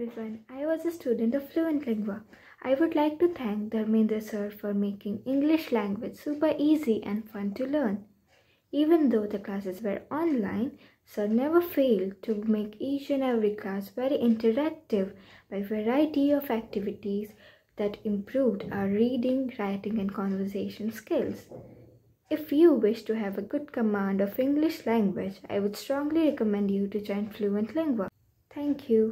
everyone, I was a student of Fluent Lingua. I would like to thank Dharmendra sir for making English language super easy and fun to learn. Even though the classes were online, sir never failed to make each and every class very interactive by variety of activities that improved our reading, writing and conversation skills. If you wish to have a good command of English language, I would strongly recommend you to join Fluent Lingua. Thank you.